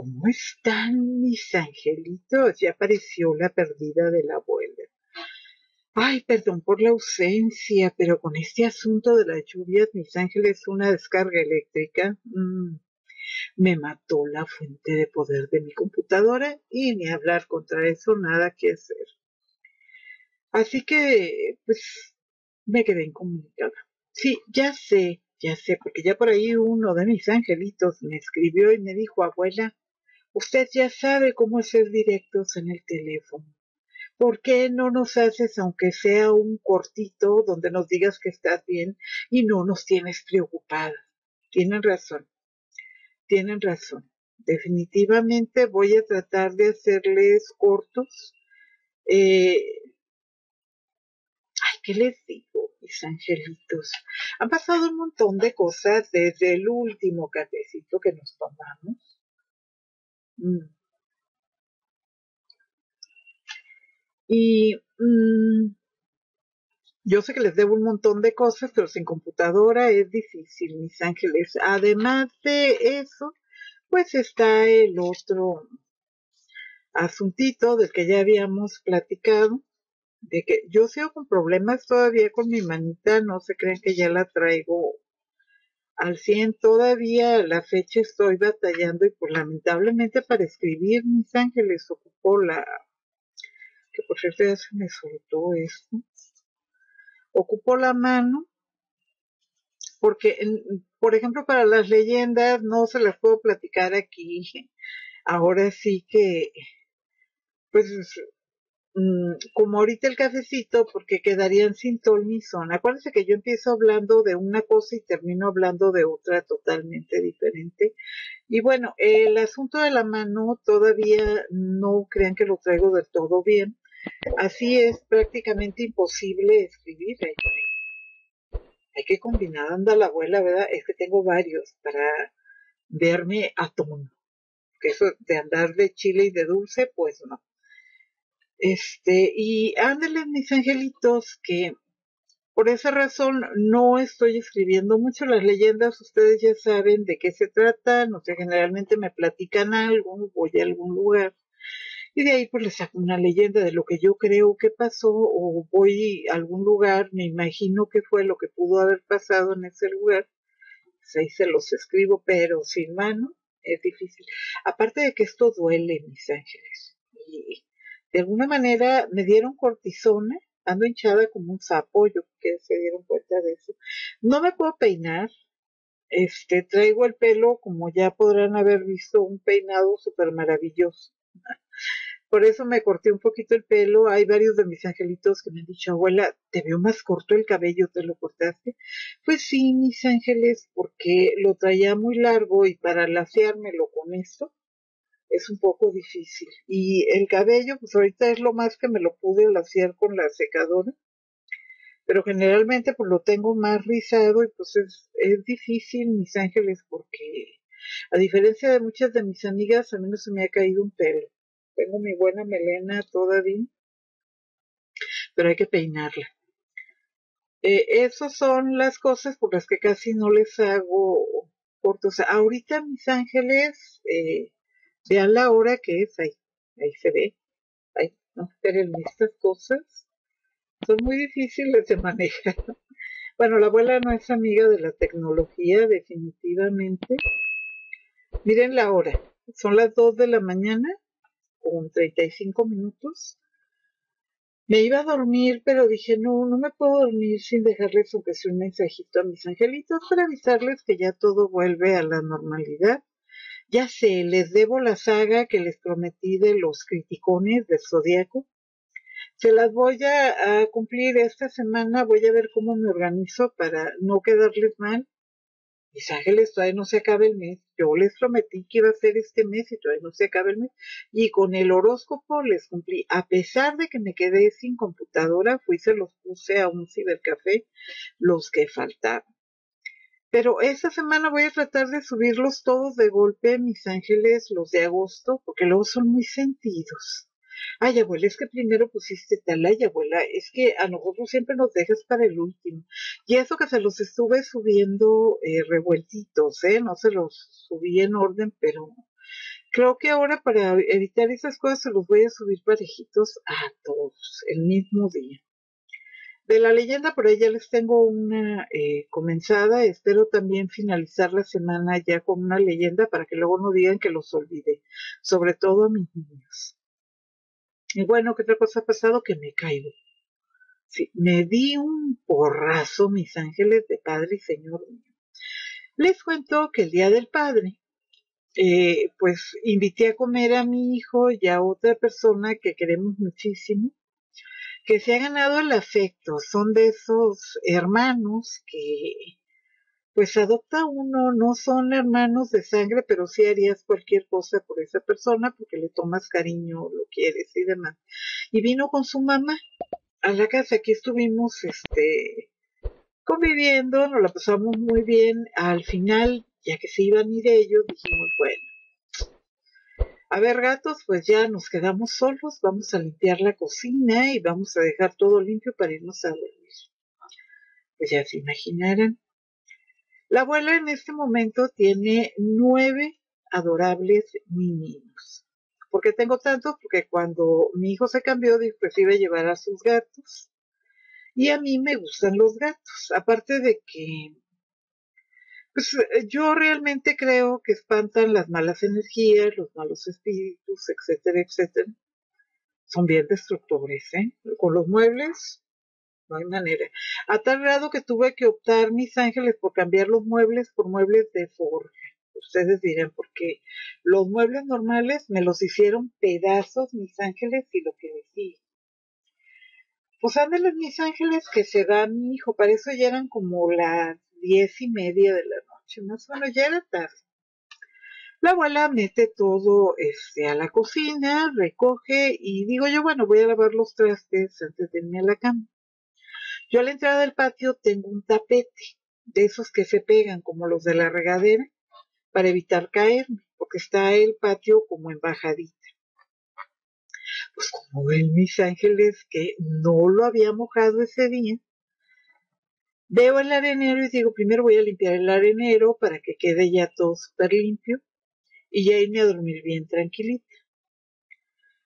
¿Cómo están mis angelitos? Ya apareció la perdida de la abuela. Ay, perdón por la ausencia, pero con este asunto de las lluvias, mis ángeles, una descarga eléctrica, mm, me mató la fuente de poder de mi computadora y ni hablar contra eso, nada que hacer. Así que, pues, me quedé incomunicada. Sí, ya sé, ya sé, porque ya por ahí uno de mis angelitos me escribió y me dijo, abuela, usted ya sabe cómo hacer directos en el teléfono. ¿Por qué no nos haces, aunque sea un cortito, donde nos digas que estás bien y no nos tienes preocupadas? Tienen razón, tienen razón. Definitivamente voy a tratar de hacerles cortos. Eh, ay, ¿qué les digo, mis angelitos? Han pasado un montón de cosas desde el último cafecito que nos tomamos. Mm. Y mm, yo sé que les debo un montón de cosas, pero sin computadora es difícil, mis ángeles. Además de eso, pues está el otro asuntito del que ya habíamos platicado, de que yo sigo con problemas todavía con mi manita, no se crean que ya la traigo al 100, todavía la fecha estoy batallando y pues lamentablemente para escribir mis ángeles ocupó la que por cierto ya se me soltó esto, ocupó la mano, porque, por ejemplo, para las leyendas no se las puedo platicar aquí. Ahora sí que, pues, mm, como ahorita el cafecito, porque quedarían sin ton ni son. Acuérdense que yo empiezo hablando de una cosa y termino hablando de otra totalmente diferente. Y bueno, el asunto de la mano todavía no crean que lo traigo del todo bien. Así es prácticamente imposible escribir. Hay que combinar, anda la abuela, ¿verdad? Es que tengo varios para verme a tono. Que eso de andar de chile y de dulce, pues no. Este, y ándeles mis angelitos, que por esa razón no estoy escribiendo mucho las leyendas, ustedes ya saben de qué se trata, no sé, generalmente me platican algo, voy a algún lugar y de ahí pues les saco una leyenda de lo que yo creo que pasó o voy a algún lugar, me imagino que fue lo que pudo haber pasado en ese lugar, pues ahí se los escribo, pero sin mano es difícil. Aparte de que esto duele, mis ángeles. Y de alguna manera me dieron cortisona, ando hinchada como un sapo, yo que se dieron cuenta de eso. No me puedo peinar, este, traigo el pelo, como ya podrán haber visto, un peinado súper maravilloso. Por eso me corté un poquito el pelo. Hay varios de mis angelitos que me han dicho, abuela, te veo más corto el cabello, ¿te lo cortaste? Pues sí, mis ángeles, porque lo traía muy largo y para laseármelo con esto es un poco difícil. Y el cabello, pues ahorita es lo más que me lo pude lasear con la secadora. Pero generalmente pues lo tengo más rizado y pues es, es difícil, mis ángeles, porque a diferencia de muchas de mis amigas, a mí no se me ha caído un pelo tengo mi buena melena todavía, pero hay que peinarla. Eh, esas son las cosas por las que casi no les hago cortos. Ahorita mis ángeles, eh, vean la hora que es ahí, ahí se ve. Ay, no, esperen, estas cosas son muy difíciles de manejar. Bueno, la abuela no es amiga de la tecnología, definitivamente. Miren la hora, son las 2 de la mañana con 35 minutos. Me iba a dormir, pero dije, no, no me puedo dormir sin dejarles aunque sea un mensajito a mis angelitos para avisarles que ya todo vuelve a la normalidad. Ya sé, les debo la saga que les prometí de los criticones del zodiaco. Se las voy a, cumplir esta semana, voy a ver cómo me organizo para no quedarles mal mis ángeles, todavía no se acaba el mes. Yo les prometí que iba a ser este mes y todavía no se acaba el mes. Y con el horóscopo les cumplí. A pesar de que me quedé sin computadora, fui se los puse a un cibercafé los que faltaban. Pero esta semana voy a tratar de subirlos todos de golpe, mis ángeles, los de agosto, porque luego son muy sentidos. Ay, abuela, es que primero pusiste tal, ay, abuela, es que a nosotros siempre nos dejas para el último. Y eso que se los estuve subiendo eh, revueltitos, ¿eh? No se los subí en orden, pero Creo que ahora para evitar esas cosas se los voy a subir parejitos a todos el mismo día. De la leyenda por ahí ya les tengo una eh, comenzada. Espero también finalizar la semana ya con una leyenda para que luego no digan que los olvidé. Sobre todo a mis niños. Y bueno, ¿qué otra cosa ha pasado? Que me caigo. Sí, me di un porrazo, mis ángeles de Padre y Señor mío. Les cuento que el Día del Padre, eh, pues invité a comer a mi hijo y a otra persona que queremos muchísimo, que se ha ganado el afecto. Son de esos hermanos que, pues adopta uno, no son hermanos de sangre, pero sí harías cualquier cosa por esa persona porque le tomas cariño, lo quieres y demás. Y vino con su mamá a la casa, aquí estuvimos, este, conviviendo, nos la pasamos muy bien. Al final, ya que se iban a ir ellos, dijimos, bueno, a ver gatos, pues ya nos quedamos solos, vamos a limpiar la cocina y vamos a dejar todo limpio para irnos a dormir. Pues ya se imaginarán. La abuela en este momento tiene nueve adorables niños. ¿Por qué tengo tantos? Porque cuando mi hijo se cambió, dijo que iba a llevar a sus gatos. Y a mí me gustan los gatos. Aparte de que pues eh, yo realmente creo que espantan las malas energías, los malos espíritus, etcétera, etcétera. Son bien destructores, ¿eh? Con los muebles, no hay manera. A tal grado que tuve que optar, mis ángeles, por cambiar los muebles por muebles de forja. Ustedes dirán, porque los muebles normales me los hicieron pedazos, mis ángeles, y lo que decía. Pues ándale, mis ángeles, que se da mi hijo. Para eso ya eran como las diez y media de la noche, más o menos, ya era tarde. La abuela mete todo este, a la cocina, recoge y digo yo, bueno, voy a lavar los trastes antes de irme a la cama. Yo a la entrada del patio tengo un tapete, de esos que se pegan como los de la regadera, para evitar caerme, porque está el patio como en bajadita. Pues como ven mis ángeles que no lo había mojado ese día, Veo el arenero y digo, primero voy a limpiar el arenero para que quede ya todo súper limpio y ya irme a dormir bien tranquilita.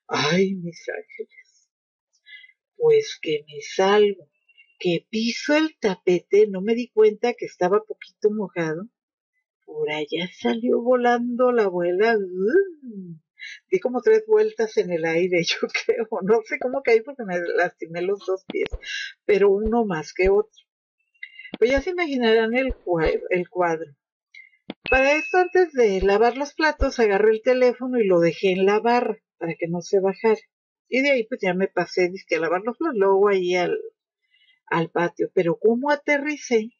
Ay, mis ángeles, pues que me salgo, que piso el tapete, no me di cuenta que estaba poquito mojado. Por allá salió volando la abuela. Di como tres vueltas en el aire, yo creo. No sé cómo caí porque me lastimé los dos pies, pero uno más que otro. Pues ya se imaginarán el, cuadro. Para esto, antes de lavar los platos, agarré el teléfono y lo dejé en la barra para que no se bajara. Y de ahí pues ya me pasé a lavar los platos, luego ahí al, al patio. Pero como aterricé,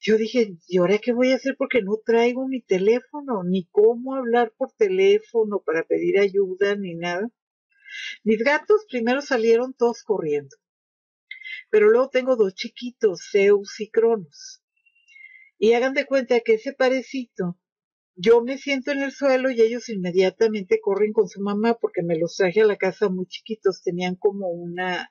yo dije, ¿y ahora qué voy a hacer? Porque no traigo mi teléfono, ni cómo hablar por teléfono para pedir ayuda, ni nada. Mis gatos primero salieron todos corriendo. Pero luego tengo dos chiquitos, Zeus y Cronos. Y hagan de cuenta que ese parecito, yo me siento en el suelo y ellos inmediatamente corren con su mamá porque me los traje a la casa muy chiquitos, tenían como una,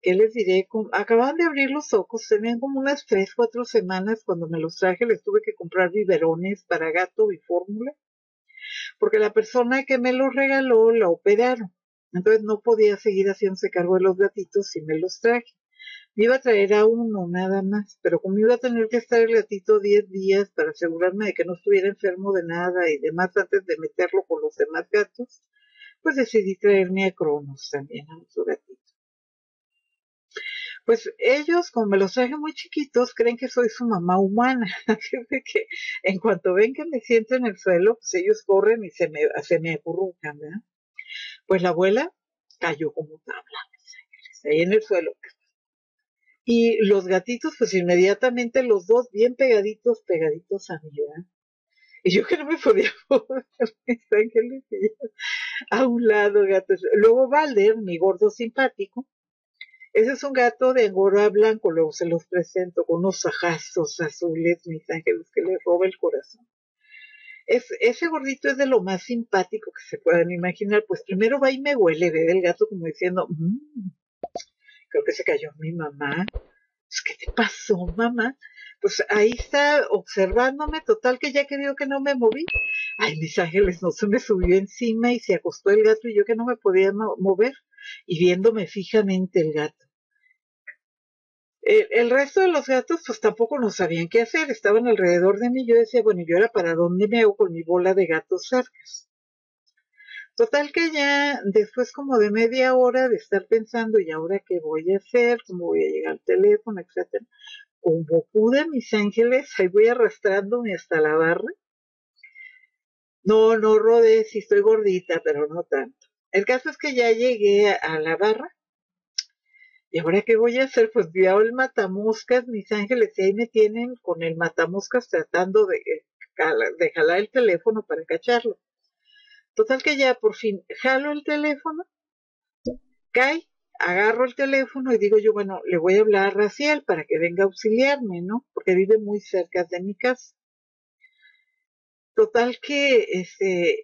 ¿qué les diré? acababan de abrir los ojos, tenían como unas tres, cuatro semanas cuando me los traje, les tuve que comprar biberones para gato y fórmula, porque la persona que me los regaló la operaron. Entonces no podía seguir haciéndose cargo de los gatitos si me los traje. Me iba a traer a uno nada más, pero como iba a tener que estar el gatito 10 días para asegurarme de que no estuviera enfermo de nada y demás antes de meterlo con los demás gatos, pues decidí traerme a Cronos también, a otro gatito. Pues ellos, como me los traje muy chiquitos, creen que soy su mamá humana. Así que en cuanto ven que me siento en el suelo, pues ellos corren y se me, se me acurrucan, ¿verdad? Pues la abuela cayó como tabla, ahí en el suelo. Y los gatitos, pues inmediatamente los dos bien pegaditos, pegaditos a mí, ¿verdad? Y yo que no me podía mover, a un lado, gatos. Luego Valder, mi gordo simpático, ese es un gato de angora blanco, luego se los presento con unos ajazos azules, mis ángeles, que le roba el corazón ese gordito es de lo más simpático que se puedan imaginar. Pues primero va y me huele, ve el gato como diciendo, mmm, creo que se cayó mi mamá. Pues, ¿Qué te pasó, mamá? Pues ahí está observándome, total que ya que vio que no me moví, Ay, mis ángeles, no se me subió encima y se acostó el gato y yo que no me podía mover y viéndome fijamente el gato. El, resto de los gatos pues tampoco no sabían qué hacer, estaban alrededor de mí, yo decía, bueno, yo era para dónde me hago con mi bola de gatos cercas. Total que ya después como de media hora de estar pensando, ¿y ahora qué voy a hacer? ¿Cómo voy a llegar al teléfono? etcétera. Como pude, mis ángeles, ahí voy arrastrándome hasta la barra. No, no rodé, sí estoy gordita, pero no tanto. El caso es que ya llegué a, la barra. ¿Y ahora qué voy a hacer? Pues vi el matamoscas, mis ángeles, y ahí me tienen con el matamoscas tratando de, de jalar el teléfono para cacharlo. Total que ya por fin jalo el teléfono, cae, agarro el teléfono y digo yo, bueno, le voy a hablar a Raciel para que venga a auxiliarme, ¿no? Porque vive muy cerca de mi casa. Total que este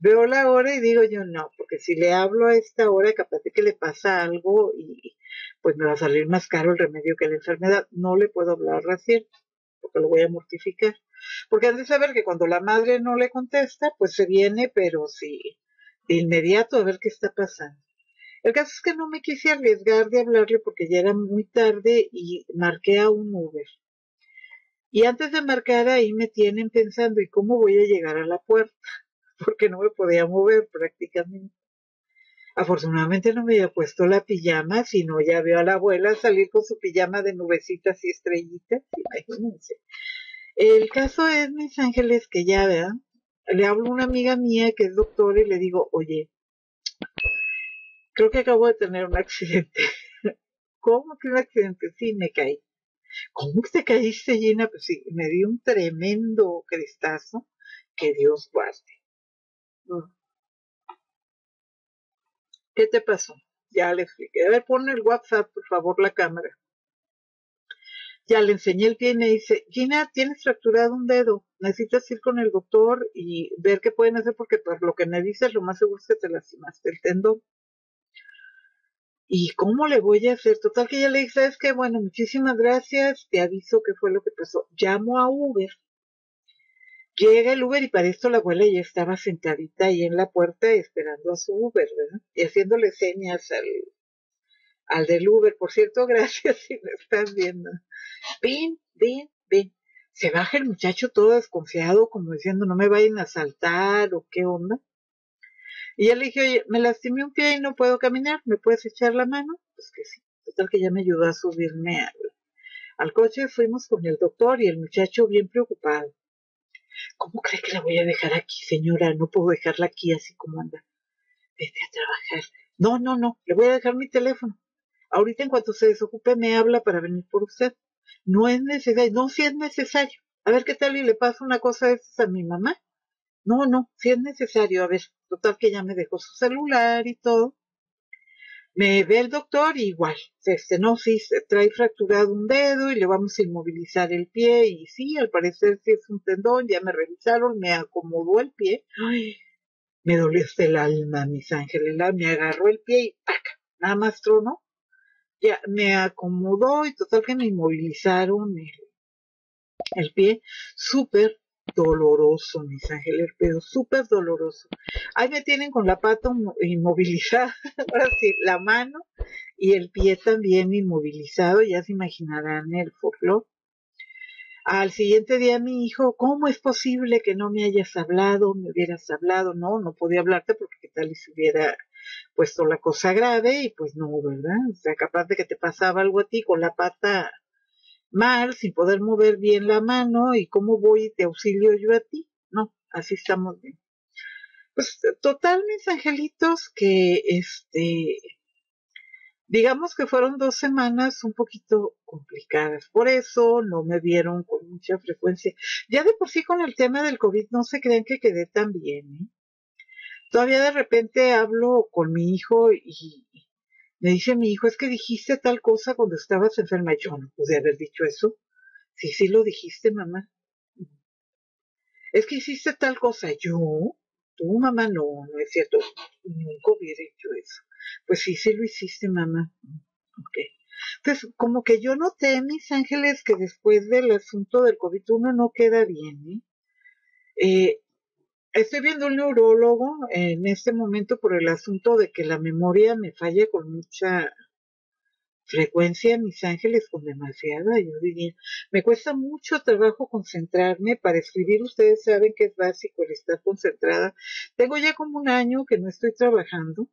veo la hora y digo yo no, porque si le hablo a esta hora capaz de que le pasa algo y pues me va a salir más caro el remedio que la enfermedad. No le puedo hablar Raciel porque lo voy a mortificar. Porque han de saber que cuando la madre no le contesta, pues se viene, pero sí, de inmediato a ver qué está pasando. El caso es que no me quise arriesgar de hablarle porque ya era muy tarde y marqué a un Uber. Y antes de marcar ahí me tienen pensando, ¿y cómo voy a llegar a la puerta? Porque no me podía mover prácticamente. Afortunadamente no me había puesto la pijama, sino ya veo a la abuela salir con su pijama de nubecitas y estrellitas, imagínense. El caso es, mis ángeles, que ya vean, le hablo a una amiga mía que es doctora y le digo, oye, creo que acabo de tener un accidente. ¿Cómo que un accidente? Sí, me caí. ¿Cómo que te caíste, Gina? Pues sí, me dio un tremendo crestazo que Dios guarde. ¿Qué te pasó? Ya le expliqué. A ver, pon el WhatsApp, por favor, la cámara. Ya le enseñé el pie y me dice, Gina, tienes fracturado un dedo, necesitas ir con el doctor y ver qué pueden hacer porque por lo que me dices lo más seguro es que te lastimaste el tendón. ¿Y cómo le voy a hacer? Total que ya le dije, ¿sabes qué? Bueno, muchísimas gracias, te aviso qué fue lo que pasó. Llamo a Uber. Llega el Uber y para esto la abuela ya estaba sentadita ahí en la puerta esperando a su Uber, ¿verdad? Y haciéndole señas al, al del Uber. Por cierto, gracias si me estás viendo. Ven, ven, ven. Se baja el muchacho todo desconfiado, como diciendo, no me vayan a asaltar o qué onda. Y ya le dije, oye, me lastimé un pie y no puedo caminar, ¿me puedes echar la mano? Pues que sí. Total que ya me ayudó a subirme al, al coche, fuimos con el doctor y el muchacho bien preocupado. ¿Cómo cree que la voy a dejar aquí, señora? No puedo dejarla aquí así como anda. Vete a trabajar. No, no, no, le voy a dejar mi teléfono. Ahorita en cuanto se desocupe me habla para venir por usted. No es necesario, no, si es necesario. A ver qué tal y le paso una cosa de estas a mi mamá. No, no, si es necesario. A ver, total que ya me dejó su celular y todo. Me ve el doctor y igual, este, no, sí, se trae fracturado un dedo y le vamos a inmovilizar el pie y sí, al parecer sí es un tendón, ya me revisaron, me acomodó el pie. Me dolió hasta el alma, mis ángeles, me agarró el pie y ¡pac! Nada más trono ya me acomodó y total que me inmovilizaron el, pie, súper doloroso, mis ángeles, pero súper doloroso. Ahí me tienen con la pata inmovilizada, ahora sí, la mano y el pie también inmovilizado, ya se imaginarán el folclore. Al siguiente día mi hijo, ¿cómo es posible que no me hayas hablado, me hubieras hablado? No, no podía hablarte porque qué tal si hubiera puesto la cosa grave y pues no, ¿verdad? O sea, capaz de que te pasaba algo a ti con la pata mal, sin poder mover bien la mano y cómo voy y te auxilio yo a ti. No, así estamos bien. Pues total, mis angelitos, que este, digamos que fueron dos semanas un poquito complicadas. Por eso no me vieron con mucha frecuencia. Ya de por sí con el tema del COVID no se crean que quedé tan bien, ¿eh? Todavía de repente hablo con mi hijo y me dice mi hijo, es que dijiste tal cosa cuando estabas enferma. Yo no pude haber dicho eso. Sí, sí lo dijiste, mamá. Es que hiciste tal cosa. Yo, tú, mamá, no, no es cierto. Nunca hubiera hecho eso. Pues sí, sí lo hiciste, mamá. Ok. Entonces, como que yo noté, mis ángeles, que después del asunto del COVID uno no queda bien, ¿eh? Eh, estoy viendo un neurólogo en este momento por el asunto de que la memoria me falla con mucha frecuencia, mis ángeles, con demasiada, yo diría. Me cuesta mucho trabajo concentrarme. Para escribir, ustedes saben que es básico el estar concentrada. Tengo ya como un año que no estoy trabajando.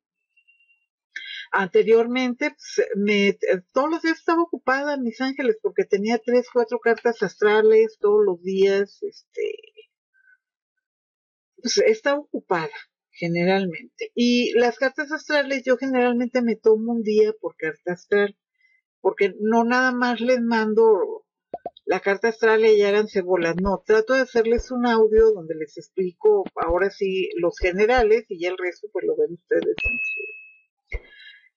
Anteriormente, pues, me, todos los días estaba ocupada, mis ángeles, porque tenía tres, cuatro cartas astrales todos los días, este, pues estaba ocupada generalmente. Y las cartas astrales yo generalmente me tomo un día por carta astral porque no nada más les mando la carta astral y ya háganse bolas, no, trato de hacerles un audio donde les explico ahora sí los generales y ya el resto pues lo ven ustedes en su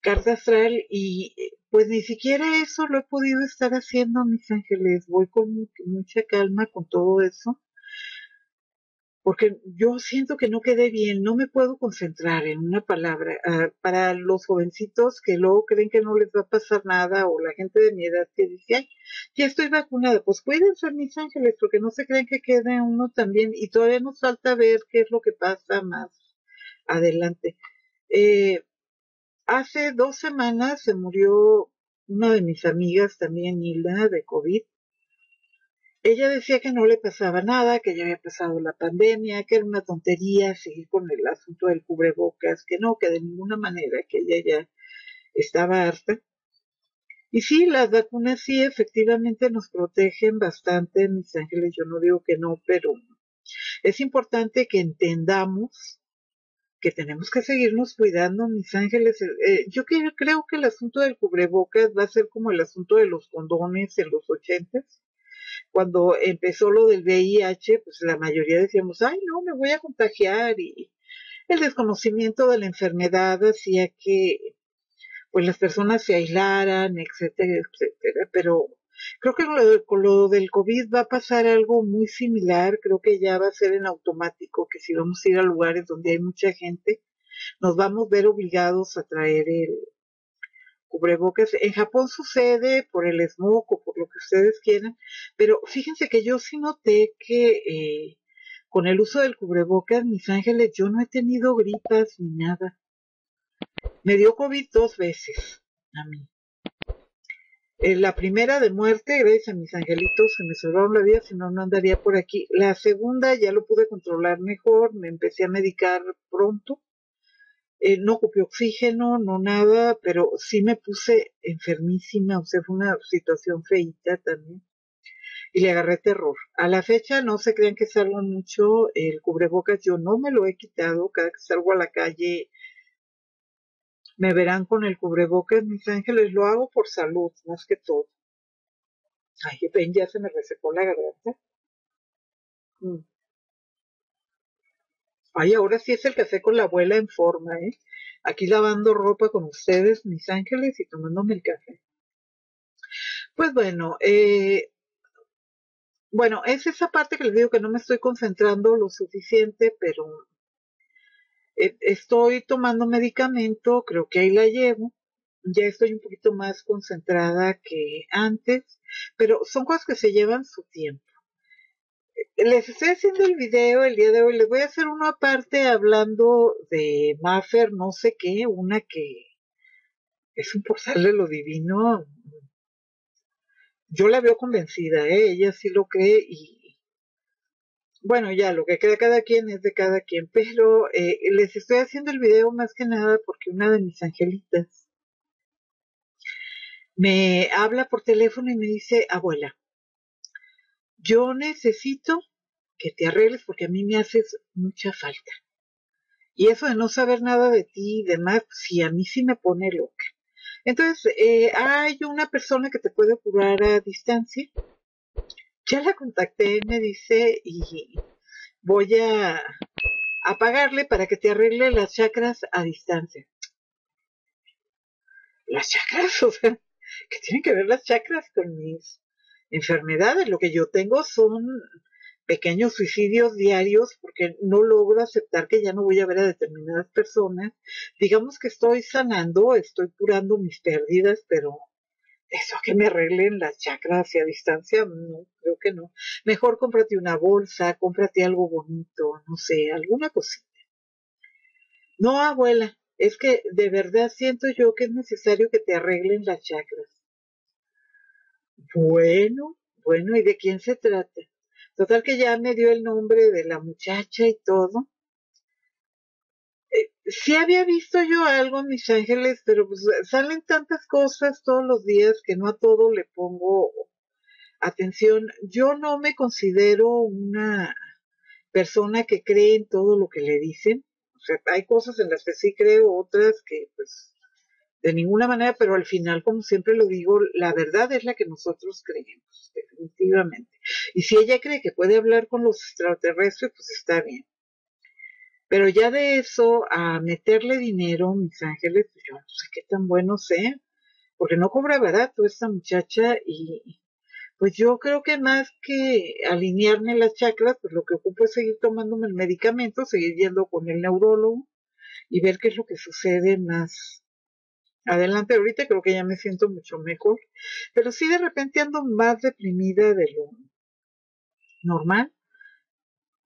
carta astral y pues ni siquiera eso lo he podido estar haciendo mis ángeles, voy con mucha calma con todo eso porque yo siento que no quedé bien, no me puedo concentrar en una palabra. Ah, para los jovencitos que luego creen que no les va a pasar nada, o la gente de mi edad que dice, ay, ya estoy vacunada, pues cuídense, mis ángeles, porque no se creen que quede uno también, y todavía nos falta ver qué es lo que pasa más adelante. Eh, hace dos semanas se murió una de mis amigas también, Hilda, de COVID ella decía que no le pasaba nada, que ya había pasado la pandemia, que era una tontería seguir con el asunto del cubrebocas, que no, que de ninguna manera, que ella ya estaba harta. Y sí, las vacunas sí efectivamente nos protegen bastante, mis ángeles, yo no digo que no, pero es importante que entendamos que tenemos que seguirnos cuidando, mis ángeles. Eh, yo creo que el asunto del cubrebocas va a ser como el asunto de los condones en los ochentas cuando empezó lo del VIH, pues la mayoría decíamos, ay, no, me voy a contagiar y el desconocimiento de la enfermedad hacía que pues las personas se aislaran, etcétera, etcétera, pero creo que con lo, del COVID va a pasar algo muy similar, creo que ya va a ser en automático, que si vamos a ir a lugares donde hay mucha gente, nos vamos a ver obligados a traer el, cubrebocas. En Japón sucede por el smog o por lo que ustedes quieran, pero fíjense que yo sí noté que eh, con el uso del cubrebocas, mis ángeles, yo no he tenido gripas ni nada. Me dio COVID dos veces a mí. Eh, la primera de muerte, gracias a mis angelitos, se me salvaron la vida, si no, no andaría por aquí. La segunda ya lo pude controlar mejor, me empecé a medicar pronto eh, no ocupé oxígeno, no nada, pero sí me puse enfermísima, o sea, fue una situación feita también. Y le agarré terror. A la fecha no se crean que salgo mucho el cubrebocas, yo no me lo he quitado, cada que salgo a la calle me verán con el cubrebocas, mis ángeles, lo hago por salud, más que todo. Ay, ven, ya se me resecó la garganta. Mm. Ay, ahora sí es el café con la abuela en forma, ¿eh? Aquí lavando ropa con ustedes, mis ángeles, y tomándome el café. Pues bueno, eh, bueno, es esa parte que les digo que no me estoy concentrando lo suficiente, pero eh, estoy tomando medicamento, creo que ahí la llevo. Ya estoy un poquito más concentrada que antes, pero son cosas que se llevan su tiempo les estoy haciendo el video el día de hoy. Les voy a hacer uno aparte hablando de Maffer, no sé qué, una que es un portal de lo divino. Yo la veo convencida, ¿eh? ella sí lo cree y bueno, ya lo que queda cada quien es de cada quien, pero eh, les estoy haciendo el video más que nada porque una de mis angelitas me habla por teléfono y me dice, abuela, yo necesito que te arregles porque a mí me haces mucha falta. Y eso de no saber nada de ti y demás, sí, a mí sí me pone loca. Entonces, eh, hay una persona que te puede curar a distancia. Ya la contacté, me dice, y voy a, a pagarle para que te arregle las chakras a distancia. Las chakras, o sea, que tienen que ver las chakras con mis enfermedades. Lo que yo tengo son pequeños suicidios diarios porque no logro aceptar que ya no voy a ver a determinadas personas. Digamos que estoy sanando, estoy curando mis pérdidas, pero eso que me arreglen las chakras a distancia, no, creo que no. Mejor cómprate una bolsa, cómprate algo bonito, no sé, alguna cosita. No, abuela, es que de verdad siento yo que es necesario que te arreglen las chakras. Bueno, bueno, ¿y de quién se trata? Total que ya me dio el nombre de la muchacha y todo. Eh, sí había visto yo algo Mis Ángeles, pero pues salen tantas cosas todos los días que no a todo le pongo atención. Yo no me considero una persona que cree en todo lo que le dicen. O sea, hay cosas en las que sí creo, otras que pues de ninguna manera, pero al final, como siempre lo digo, la verdad es la que nosotros creemos, definitivamente. Y si ella cree que puede hablar con los extraterrestres, pues está bien. Pero ya de eso a meterle dinero, mis ángeles, pues yo no sé qué tan bueno sea, porque no cobra barato esta muchacha y pues yo creo que más que alinearme las chakras, pues lo que ocupo es seguir tomándome el medicamento, seguir yendo con el neurólogo y ver qué es lo que sucede más adelante. Ahorita creo que ya me siento mucho mejor, pero sí de repente ando más deprimida de lo normal.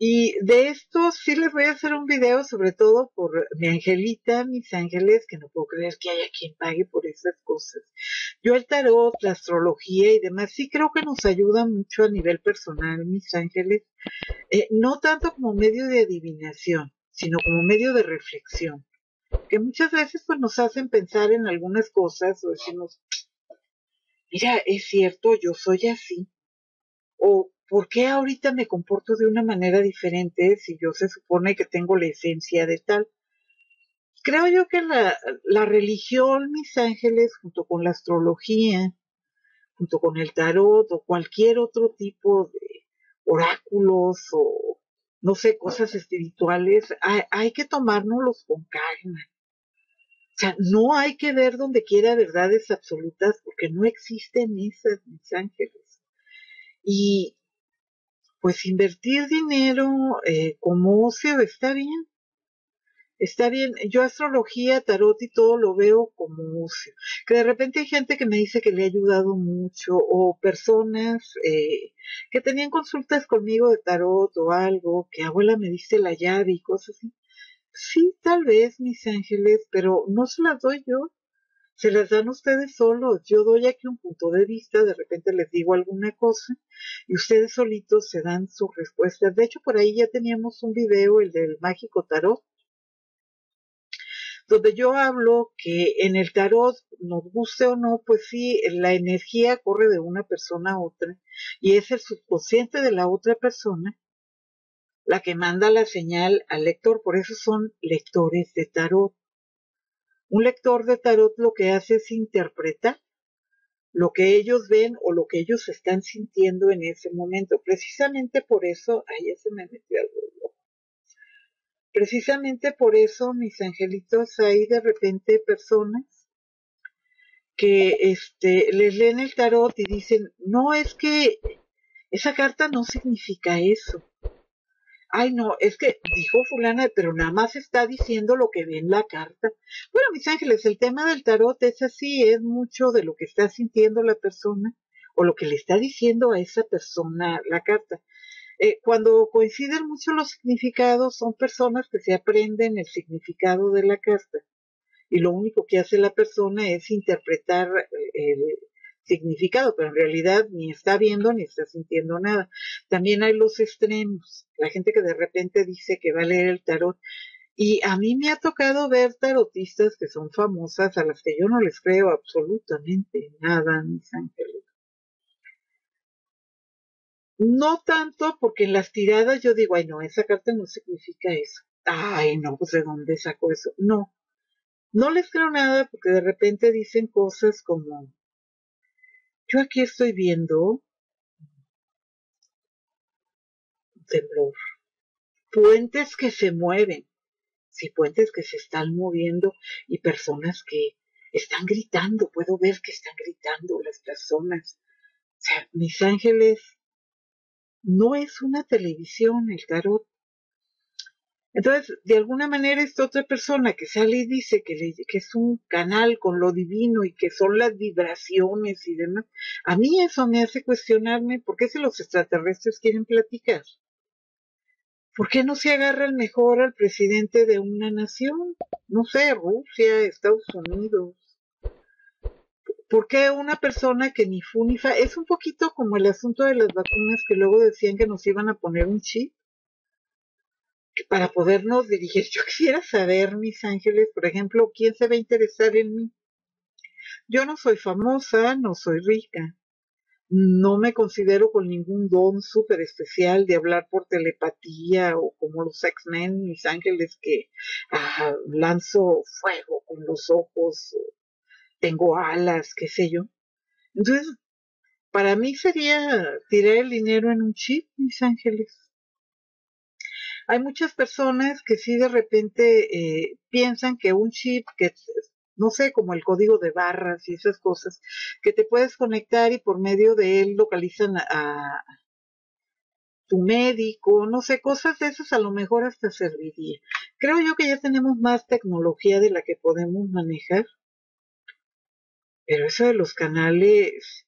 Y de esto sí les voy a hacer un video, sobre todo por mi angelita, mis ángeles, que no puedo creer que haya quien pague por esas cosas. Yo el tarot, la astrología y demás, sí creo que nos ayuda mucho a nivel personal, mis ángeles, eh, no tanto como medio de adivinación, sino como medio de reflexión que muchas veces pues nos hacen pensar en algunas cosas o decimos, mira, es cierto, yo soy así. O ¿por qué ahorita me comporto de una manera diferente si yo se supone que tengo la esencia de tal? Creo yo que la, la religión, mis ángeles, junto con la astrología, junto con el tarot o cualquier otro tipo de oráculos o no sé, cosas espirituales, hay, hay que tomárnoslos con calma. O sea, no hay que ver donde quiera verdades absolutas porque no existen esas, mis ángeles. Y pues invertir dinero eh, como ocio está bien. Está bien, yo astrología, tarot y todo lo veo como ocio. Que de repente hay gente que me dice que le ha ayudado mucho o personas eh, que tenían consultas conmigo de tarot o algo, que abuela me dice la llave y cosas así. Sí, tal vez, mis ángeles, pero no se las doy yo. Se las dan ustedes solos. Yo doy aquí un punto de vista, de repente les digo alguna cosa y ustedes solitos se dan sus respuestas. De hecho, por ahí ya teníamos un video, el del mágico tarot, donde yo hablo que en el tarot, nos guste o no, pues sí, la energía corre de una persona a otra y es el subconsciente de la otra persona la que manda la señal al lector, por eso son lectores de tarot. Un lector de tarot lo que hace es interpretar lo que ellos ven o lo que ellos están sintiendo en ese momento. Precisamente por eso, ahí se me metió algo. Precisamente por eso, mis angelitos, hay de repente personas que este, les leen el tarot y dicen, no es que esa carta no significa eso ay no, es que dijo fulana, pero nada más está diciendo lo que ve en la carta. Bueno, mis ángeles, el tema del tarot es así, es mucho de lo que está sintiendo la persona o lo que le está diciendo a esa persona la carta. Eh, cuando coinciden mucho los significados, son personas que se aprenden el significado de la carta y lo único que hace la persona es interpretar eh, el, significado, pero en realidad ni está viendo ni está sintiendo nada. También hay los extremos, la gente que de repente dice que va a leer el tarot. Y a mí me ha tocado ver tarotistas que son famosas, a las que yo no les creo absolutamente nada, mis ángeles. No tanto porque en las tiradas yo digo, ay no, esa carta no significa eso. Ay no, pues de dónde saco eso. No, no les creo nada porque de repente dicen cosas como, yo aquí estoy viendo temblor, puentes que se mueven, sí, puentes que se están moviendo y personas que están gritando, puedo ver que están gritando las personas. O sea, mis ángeles, no es una televisión el tarot. Entonces, de alguna manera, esta otra persona que sale y dice que, le, que es un canal con lo divino y que son las vibraciones y demás, a mí eso me hace cuestionarme por qué si los extraterrestres quieren platicar. ¿Por qué no se agarra el mejor al presidente de una nación? No sé, Rusia, Estados Unidos. ¿Por qué una persona que ni fu ni fa? Es un poquito como el asunto de las vacunas que luego decían que nos iban a poner un chip para podernos dirigir. Yo quisiera saber, mis ángeles, por ejemplo, quién se va a interesar en mí. Yo no soy famosa, no soy rica. No me considero con ningún don súper especial de hablar por telepatía o como los X-Men, mis ángeles, que ah, lanzo fuego con los ojos, tengo alas, qué sé yo. Entonces, para mí sería tirar el dinero en un chip, mis ángeles hay muchas personas que sí de repente eh, piensan que un chip que no sé, como el código de barras y esas cosas, que te puedes conectar y por medio de él localizan a, tu médico, no sé, cosas de esas a lo mejor hasta serviría. Creo yo que ya tenemos más tecnología de la que podemos manejar, pero eso de los canales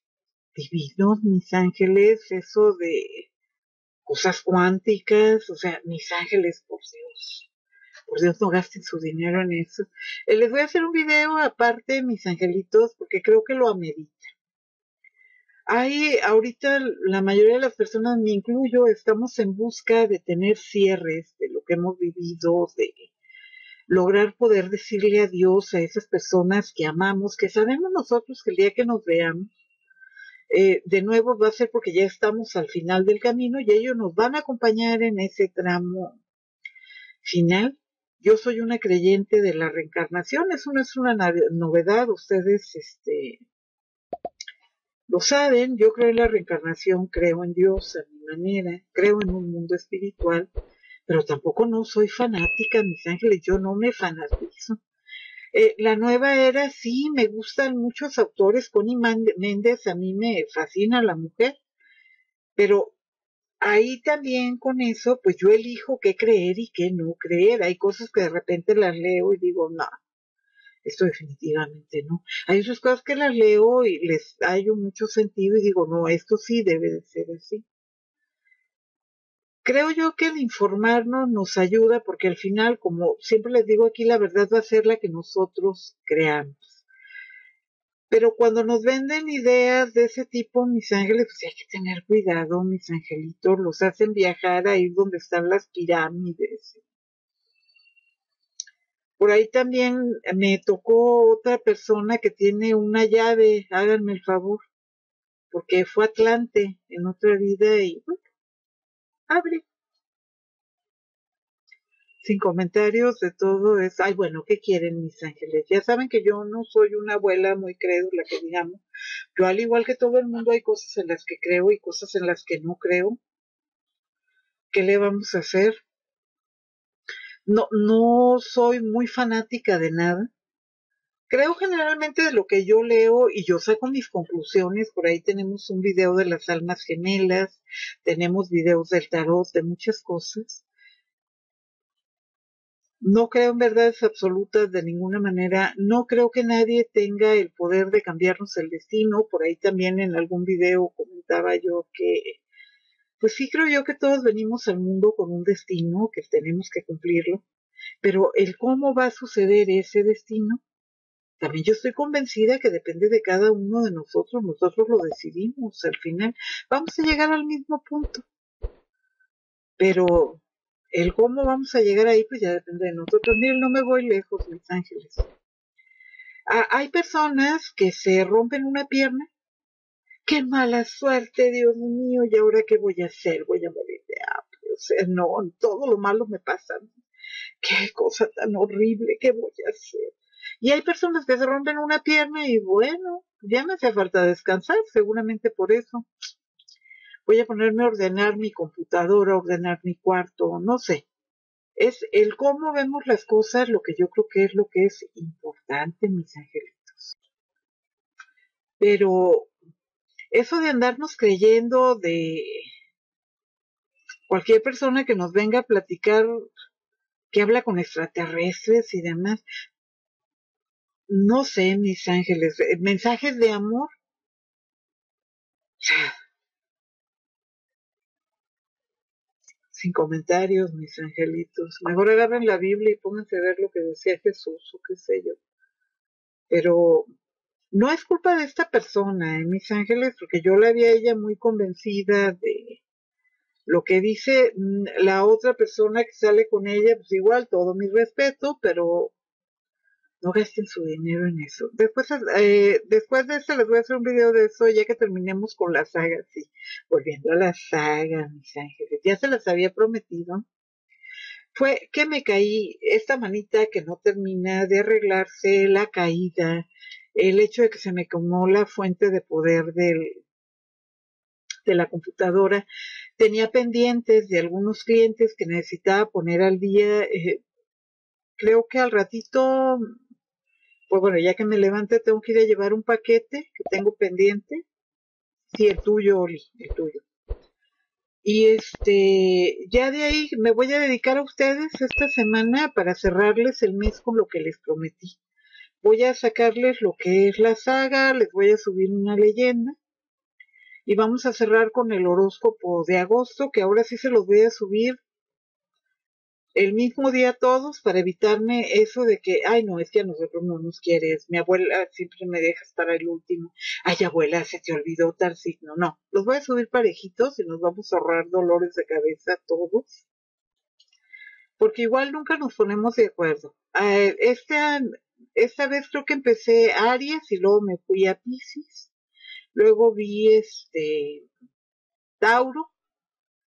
divinos, mis ángeles, eso de cosas cuánticas, o sea, mis ángeles, por Dios, por Dios no gasten su dinero en eso. Eh, les voy a hacer un video aparte, mis angelitos, porque creo que lo amerita. Hay, ahorita la mayoría de las personas, me incluyo, estamos en busca de tener cierres de lo que hemos vivido, de lograr poder decirle adiós a esas personas que amamos, que sabemos nosotros que el día que nos veamos, eh, de nuevo va a ser porque ya estamos al final del camino y ellos nos van a acompañar en ese tramo final. Yo soy una creyente de la reencarnación, eso no es una novedad, ustedes este, lo saben, yo creo en la reencarnación, creo en Dios a mi manera, creo en un mundo espiritual, pero tampoco no soy fanática, mis ángeles, yo no me fanatizo. Eh, la nueva era, sí, me gustan muchos autores. Connie Méndez, a mí me fascina la mujer. Pero ahí también con eso, pues yo elijo qué creer y qué no creer. Hay cosas que de repente las leo y digo, no, esto definitivamente no. Hay otras cosas que las leo y les hallo mucho sentido y digo, no, esto sí debe de ser así creo yo que el informarnos nos ayuda porque al final, como siempre les digo aquí, la verdad va a ser la que nosotros creamos. Pero cuando nos venden ideas de ese tipo, mis ángeles, pues hay que tener cuidado, mis angelitos, los hacen viajar ahí donde están las pirámides. Por ahí también me tocó otra persona que tiene una llave, háganme el favor, porque fue Atlante en otra vida y abre. Sin comentarios de todo es, ay, bueno, ¿qué quieren mis ángeles? Ya saben que yo no soy una abuela muy crédula, que digamos. Yo, al igual que todo el mundo, hay cosas en las que creo y cosas en las que no creo. ¿Qué le vamos a hacer? No, no soy muy fanática de nada. Creo generalmente de lo que yo leo y yo saco mis conclusiones. Por ahí tenemos un video de las almas gemelas, tenemos videos del tarot, de muchas cosas. No creo en verdades absolutas de ninguna manera. No creo que nadie tenga el poder de cambiarnos el destino. Por ahí también en algún video comentaba yo que, pues sí creo yo que todos venimos al mundo con un destino, que tenemos que cumplirlo. Pero el cómo va a suceder ese destino, también yo estoy convencida que depende de cada uno de nosotros, nosotros lo decidimos al final. Vamos a llegar al mismo punto. Pero el cómo vamos a llegar ahí, pues ya depende de nosotros. Miren, no me voy lejos, mis ángeles. Ah, hay personas que se rompen una pierna. ¡Qué mala suerte, Dios mío! ¿Y ahora qué voy a hacer? Voy a morir de hambre. O sea, no, todo lo malo me pasa. ¡Qué cosa tan horrible! ¿Qué voy a hacer? Y hay personas que se rompen una pierna y bueno, ya me hace falta descansar, seguramente por eso. Voy a ponerme a ordenar mi computadora, ordenar mi cuarto, no sé. Es el cómo vemos las cosas lo que yo creo que es lo que es importante, mis angelitos. Pero eso de andarnos creyendo de cualquier persona que nos venga a platicar que habla con extraterrestres y demás. No sé, mis ángeles, eh, mensajes de amor. Sin comentarios, mis angelitos. Mejor agarren la Biblia y pónganse a ver lo que decía Jesús o qué sé yo. Pero no es culpa de esta persona, ¿eh, mis ángeles, porque yo la vi a ella muy convencida de lo que dice mm, la otra persona que sale con ella, pues igual, todo mi respeto, pero no gasten su dinero en eso. Después, eh, después de eso les voy a hacer un video de eso ya que terminemos con la saga, sí. Volviendo a la saga, mis ángeles. Ya se las había prometido. Fue que me caí, esta manita que no termina de arreglarse, la caída, el hecho de que se me quemó la fuente de poder del, de la computadora, tenía pendientes de algunos clientes que necesitaba poner al día. Eh, creo que al ratito pues bueno, ya que me levante tengo que ir a llevar un paquete que tengo pendiente. Sí, el tuyo, Oli, el tuyo. Y este, ya de ahí me voy a dedicar a ustedes esta semana para cerrarles el mes con lo que les prometí. Voy a sacarles lo que es la saga, les voy a subir una leyenda y vamos a cerrar con el horóscopo de agosto, que ahora sí se los voy a subir el mismo día todos para evitarme eso de que, ay, no, es que a nosotros no nos quieres, mi abuela siempre me deja estar el último, ay, abuela, se te olvidó tal signo, no, los voy a subir parejitos y nos vamos a ahorrar dolores de cabeza todos, porque igual nunca nos ponemos de acuerdo. Este, esta vez creo que empecé Aries y luego me fui a Pisces, luego vi este Tauro,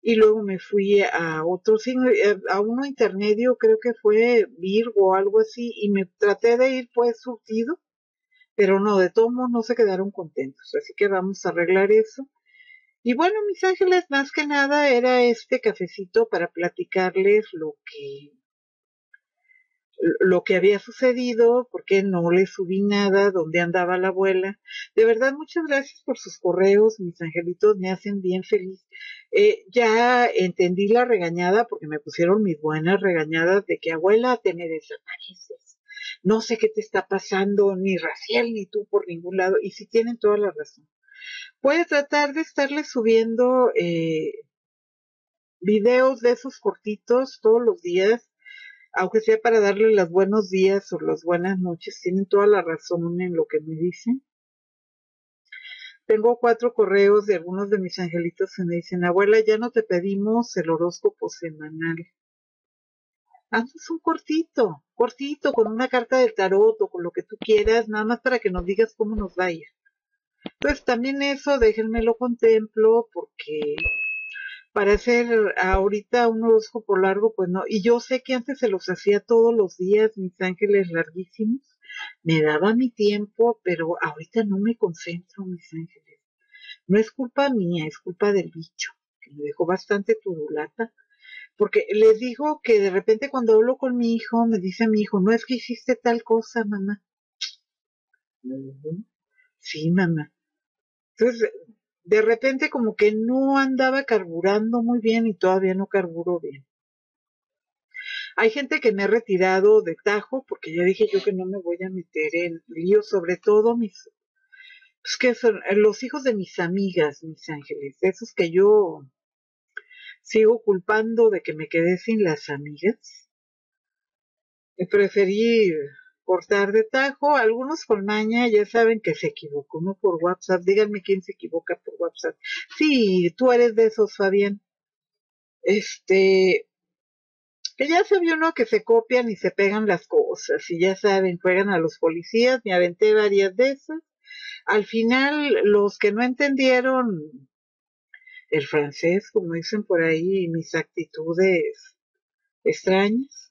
y luego me fui a otro eh, a uno intermedio, creo que fue Virgo o algo así, y me traté de ir pues surtido, pero no, de todos no se quedaron contentos, así que vamos a arreglar eso. Y bueno, mis ángeles, más que nada era este cafecito para platicarles lo que lo que había sucedido, porque no le subí nada, dónde andaba la abuela. De verdad, muchas gracias por sus correos, mis angelitos, me hacen bien feliz. Eh, ya entendí la regañada, porque me pusieron mis buenas regañadas de que abuela te me desapareces. No sé qué te está pasando, ni Raciel, ni tú por ningún lado, y si tienen toda la razón. Voy a tratar de estarle subiendo eh, videos de esos cortitos todos los días aunque sea para darle los buenos días o las buenas noches, tienen toda la razón en lo que me dicen. Tengo cuatro correos de algunos de mis angelitos que me dicen, abuela, ya no te pedimos el horóscopo semanal. Haznos un cortito, cortito, con una carta del tarot o con lo que tú quieras, nada más para que nos digas cómo nos vaya. Entonces también eso déjenme lo contemplo porque para hacer ahorita un horóscopo largo, pues no. Y yo sé que antes se los hacía todos los días, mis ángeles larguísimos. Me daba mi tiempo, pero ahorita no me concentro, mis ángeles. No es culpa mía, es culpa del bicho, que me dejó bastante turulata. Porque les digo que de repente cuando hablo con mi hijo, me dice mi hijo, no es que hiciste tal cosa, mamá. Sí, mamá. Entonces, de repente como que no andaba carburando muy bien y todavía no carburo bien. Hay gente que me ha retirado de tajo porque ya dije yo que no me voy a meter en líos, sobre todo mis, pues que son eh, los hijos de mis amigas, mis ángeles, esos que yo sigo culpando de que me quedé sin las amigas. Preferí cortar de tajo, algunos con maña ya saben que se equivocó, no por WhatsApp, díganme quién se equivoca por WhatsApp. Sí, tú eres de esos, Fabián. Este, que ya se vio, ¿no? Que se copian y se pegan las cosas, y ya saben, juegan a los policías, me aventé varias de esas. Al final, los que no entendieron el francés, como dicen por ahí, mis actitudes extrañas,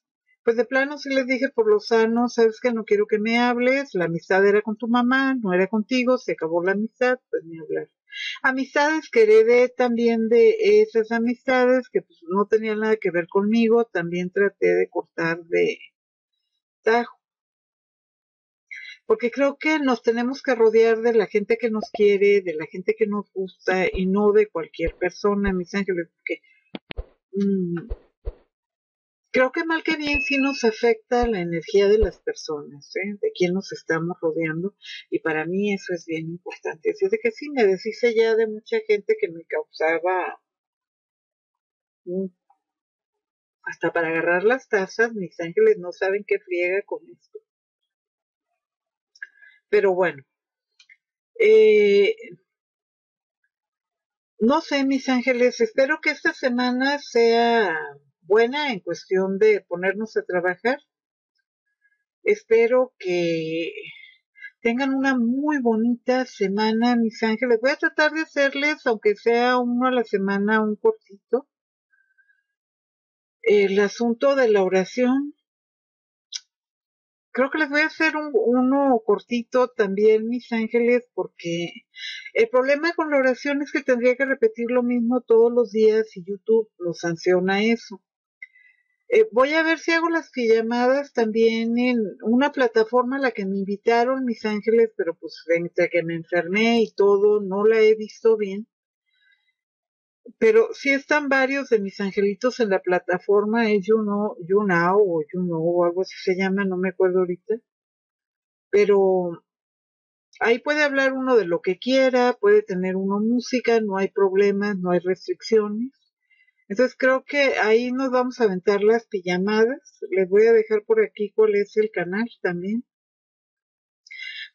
pues de plano sí les dije por lo sano, sabes que no quiero que me hables, la amistad era con tu mamá, no era contigo, se acabó la amistad, pues ni hablar. Amistades que heredé también de esas amistades que pues, no tenían nada que ver conmigo, también traté de cortar de tajo. Porque creo que nos tenemos que rodear de la gente que nos quiere, de la gente que nos gusta y no de cualquier persona, mis ángeles, porque mm, creo que mal que bien sí nos afecta la energía de las personas, ¿eh? de quién nos estamos rodeando, y para mí eso es bien importante. Así de que sí, me deshice ya de mucha gente que me causaba hasta para agarrar las tazas, mis ángeles no saben qué friega con esto. Pero bueno, eh, no sé, mis ángeles, espero que esta semana sea buena en cuestión de ponernos a trabajar. Espero que tengan una muy bonita semana, mis ángeles. Voy a tratar de hacerles, aunque sea uno a la semana, un cortito. El asunto de la oración. Creo que les voy a hacer un, uno cortito también, mis ángeles, porque el problema con la oración es que tendría que repetir lo mismo todos los días y YouTube lo sanciona eso. Eh, voy a ver si hago las pijamadas también en una plataforma a la que me invitaron mis ángeles, pero pues entre que me enfermé y todo, no la he visto bien. Pero sí están varios de mis angelitos en la plataforma, es You Know, You Now o You Know o algo así se llama, no me acuerdo ahorita. Pero ahí puede hablar uno de lo que quiera, puede tener uno música, no hay problemas, no hay restricciones. Entonces creo que ahí nos vamos a aventar las pijamadas. Les voy a dejar por aquí cuál es el canal también.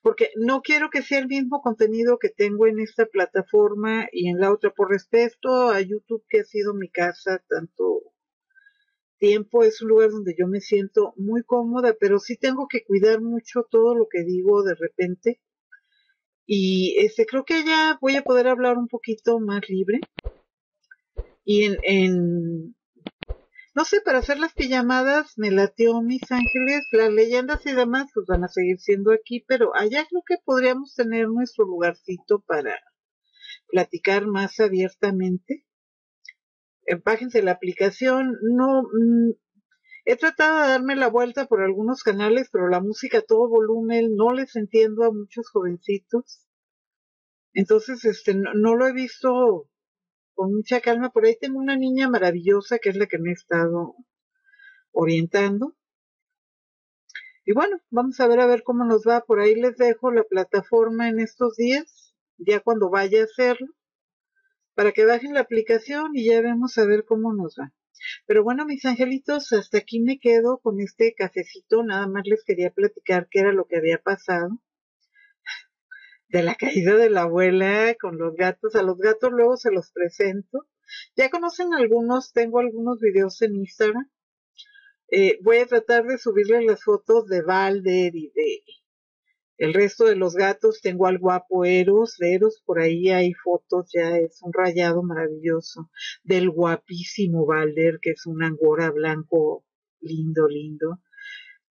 Porque no quiero que sea el mismo contenido que tengo en esta plataforma y en la otra. Por respeto a YouTube, que ha sido mi casa tanto tiempo, es un lugar donde yo me siento muy cómoda, pero sí tengo que cuidar mucho todo lo que digo de repente. Y este creo que ya voy a poder hablar un poquito más libre y en, en, no sé, para hacer las pijamadas me lateó Mis Ángeles, las leyendas y demás pues van a seguir siendo aquí, pero allá creo que podríamos tener nuestro lugarcito para platicar más abiertamente. Bájense la aplicación, no, mm, he tratado de darme la vuelta por algunos canales, pero la música a todo volumen, no les entiendo a muchos jovencitos. Entonces, este, no lo he visto con mucha calma. Por ahí tengo una niña maravillosa que es la que me he estado orientando. Y bueno, vamos a ver a ver cómo nos va. Por ahí les dejo la plataforma en estos días, ya cuando vaya a hacerlo, para que bajen la aplicación y ya vemos a ver cómo nos va. Pero bueno, mis angelitos, hasta aquí me quedo con este cafecito. Nada más les quería platicar qué era lo que había pasado de la caída de la abuela con los gatos. A los gatos luego se los presento. Ya conocen algunos, tengo algunos videos en Instagram. Eh, voy a tratar de subirles las fotos de Valder y de el resto de los gatos. Tengo al guapo Eros, de Eros por ahí hay fotos, ya es un rayado maravilloso. Del guapísimo Valder, que es un angora blanco lindo, lindo.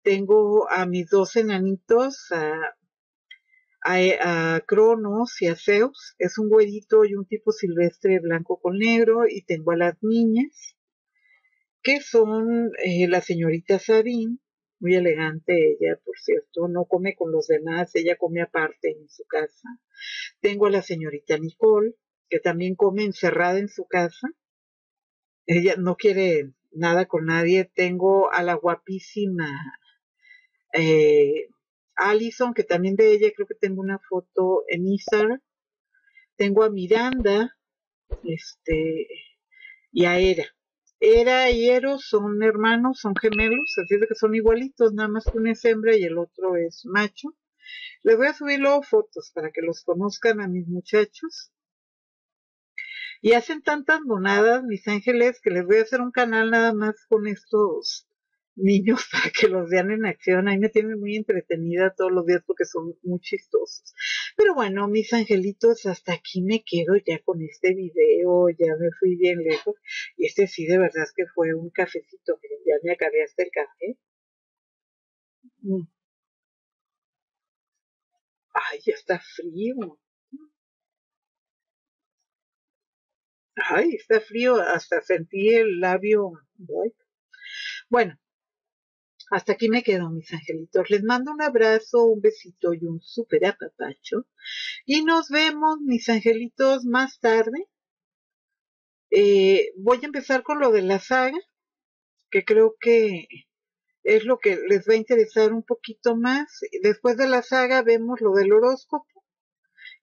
Tengo a mis dos enanitos, a a, Cronos y a Zeus, es un güerito y un tipo silvestre blanco con negro, y tengo a las niñas, que son eh, la señorita Sabine, muy elegante ella, por cierto, no come con los demás, ella come aparte en su casa. Tengo a la señorita Nicole, que también come encerrada en su casa. Ella no quiere nada con nadie. Tengo a la guapísima eh, Alison, que también de ella creo que tengo una foto en Instagram. Tengo a Miranda, este, y a Era. Era y Eros son hermanos, son gemelos, así de que son igualitos, nada más que uno es hembra y el otro es macho. Les voy a subir luego fotos para que los conozcan a mis muchachos. Y hacen tantas monadas, mis ángeles, que les voy a hacer un canal nada más con estos niños para que los vean en acción. Ahí me tienen muy entretenida todos los días porque son muy chistosos. Pero bueno, mis angelitos, hasta aquí me quedo ya con este video. Ya me fui bien lejos. Y este sí, de verdad es que fue un cafecito. ya me acabé hasta el café. Mm. Ay, ya está frío. Ay, está frío. Hasta sentí el labio. Bueno, hasta aquí me quedo, mis angelitos. Les mando un abrazo, un besito y un súper apapacho. Y nos vemos, mis angelitos, más tarde. Eh, voy a empezar con lo de la saga. que creo que es lo que les va a interesar un poquito más. Después de la saga vemos lo del horóscopo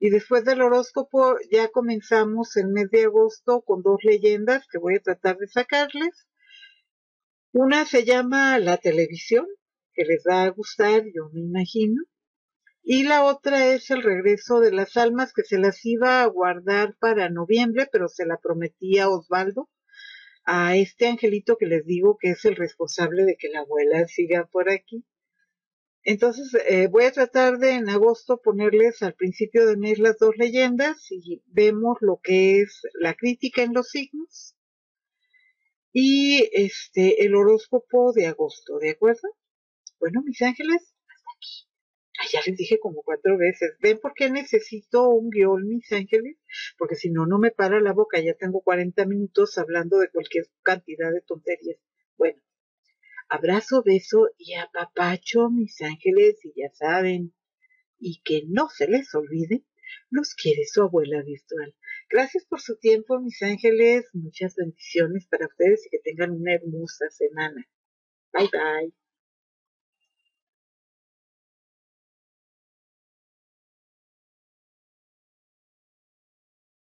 y después del horóscopo ya comenzamos el mes de agosto con dos leyendas que voy a tratar de sacarles. Una se llama La televisión, que les va a gustar, yo me imagino. Y la otra es el regreso de las almas que se las iba a guardar para noviembre, pero se la prometía Osvaldo a este angelito que les digo que es el responsable de que la abuela siga por aquí. Entonces eh, voy a tratar de en agosto ponerles al principio de mes las dos leyendas y vemos lo que es la crítica en los signos y este el horóscopo de agosto, ¿de acuerdo? Bueno, mis ángeles, hasta aquí. Ya les dije como cuatro veces. ¿Ven por qué necesito un guion, mis ángeles? Porque si no, no me para la boca. Ya tengo 40 minutos hablando de cualquier cantidad de tonterías. Bueno, abrazo, beso y apapacho, mis ángeles, y ya saben. Y que no se les olvide, los quiere su abuela virtual. Gracias por su tiempo, mis ángeles. Muchas bendiciones para ustedes y que tengan una hermosa semana. Bye bye.